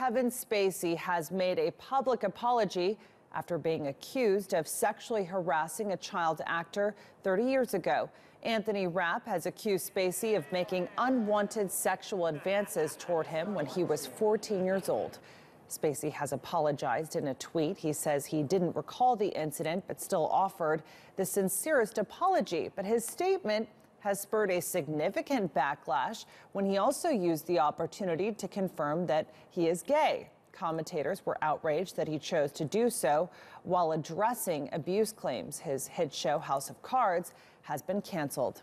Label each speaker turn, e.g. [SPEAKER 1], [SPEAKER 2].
[SPEAKER 1] Kevin Spacey has made a public apology after being accused of sexually harassing a child actor 30 years ago. Anthony Rapp has accused Spacey of making unwanted sexual advances toward him when he was 14 years old. Spacey has apologized in a tweet. He says he didn't recall the incident, but still offered the sincerest apology. But his statement has spurred a significant backlash when he also used the opportunity to confirm that he is gay. Commentators were outraged that he chose to do so while addressing abuse claims. His hit show, House of Cards, has been canceled.